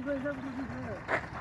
你块钱不是去